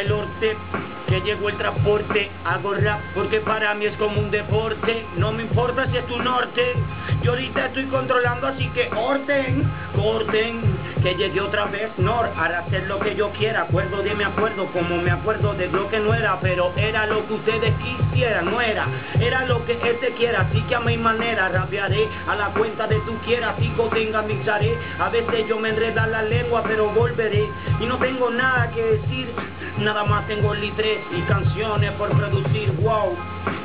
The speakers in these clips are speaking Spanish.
el norte que llegó el transporte, hago rap porque para mí es como un deporte, no me importa si es tu norte, yo ahorita estoy controlando así que orden, corten, que llegué otra vez, Nor, para hacer lo que yo quiera, acuerdo de me acuerdo, como me acuerdo de lo que no era, pero era lo que ustedes quisieran, no era, era lo que este quiera, así que a mi manera rabiaré, a la cuenta de tú quieras, sigo tenga mixaré, a veces yo me enreda la lengua, pero volveré, y no tengo nada que decir, nada más tengo litres y canciones por producir, wow.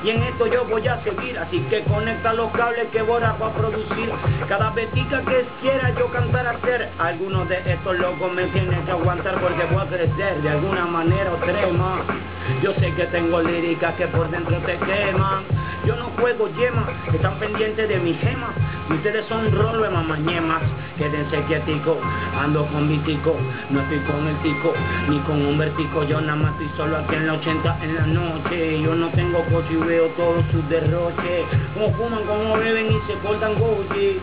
Y en esto yo voy a seguir, así que conecta los cables que Bora va a producir. Cada betica que quiera yo cantar hacer, algunos de estos locos me tienen que aguantar porque voy a crecer de alguna manera extrema. Yo sé que tengo líricas que por dentro te queman. Yemas, están pendientes de mis gemas. Ustedes son rolo de mamañemas. Quédense quietico, ando con mi tico. No estoy con el tico, ni con un vertico. Yo nada más estoy solo aquí en la 80 en la noche. Yo no tengo coche y veo todos sus derroches. Como fuman, como beben y se cortan goche.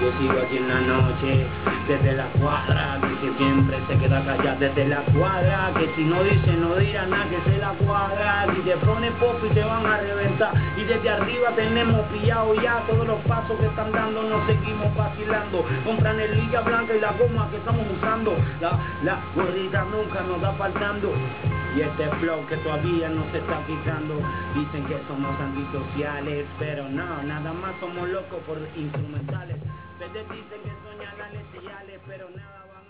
Yo sigo aquí en la noche, desde la cuadra, que siempre se queda callado desde la cuadra, que si no dice no dirá nada, que se la cuadra, si te pone pop y te van a reventar, y desde arriba tenemos pillado ya todos los pasos que están dando, nos seguimos vacilando, con franelilla blanca y la goma que estamos usando, la, la gordita nunca nos va faltando. Y este flow que todavía no se está fijando. Dicen que somos antisociales Pero no, nada más somos locos por instrumentales. Ustedes dicen que son ya pero nada